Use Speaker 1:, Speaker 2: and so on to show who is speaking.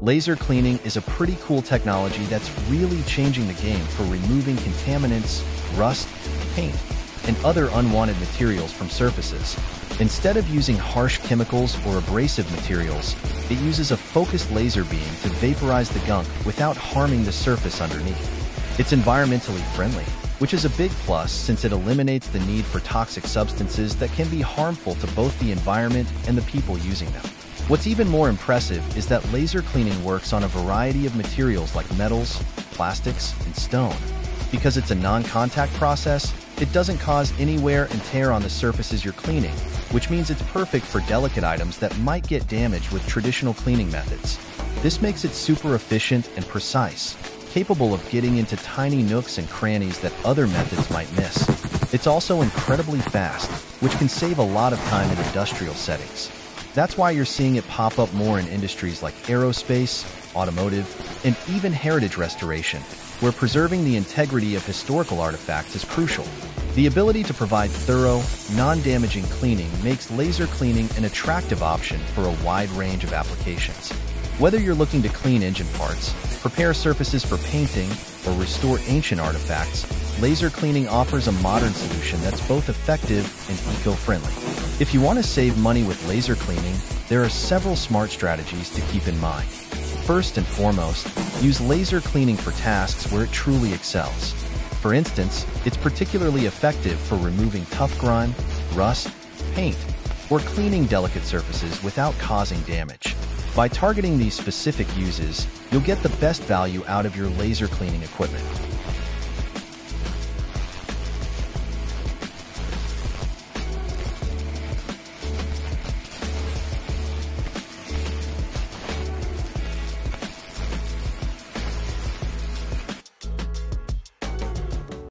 Speaker 1: Laser cleaning is a pretty cool technology that's really changing the game for removing contaminants, rust, paint, and other unwanted materials from surfaces. Instead of using harsh chemicals or abrasive materials, it uses a focused laser beam to vaporize the gunk without harming the surface underneath. It's environmentally friendly, which is a big plus since it eliminates the need for toxic substances that can be harmful to both the environment and the people using them. What's even more impressive is that laser cleaning works on a variety of materials like metals, plastics, and stone. Because it's a non-contact process, it doesn't cause any wear and tear on the surfaces you're cleaning, which means it's perfect for delicate items that might get damaged with traditional cleaning methods. This makes it super efficient and precise, capable of getting into tiny nooks and crannies that other methods might miss. It's also incredibly fast, which can save a lot of time in industrial settings. That's why you're seeing it pop up more in industries like aerospace, automotive, and even heritage restoration, where preserving the integrity of historical artifacts is crucial. The ability to provide thorough, non-damaging cleaning makes laser cleaning an attractive option for a wide range of applications. Whether you're looking to clean engine parts, prepare surfaces for painting, or restore ancient artifacts, laser cleaning offers a modern solution that's both effective and eco-friendly. If you want to save money with laser cleaning, there are several smart strategies to keep in mind. First and foremost, use laser cleaning for tasks where it truly excels. For instance, it's particularly effective for removing tough grime, rust, paint, or cleaning delicate surfaces without causing damage. By targeting these specific uses, you'll get the best value out of your laser cleaning equipment.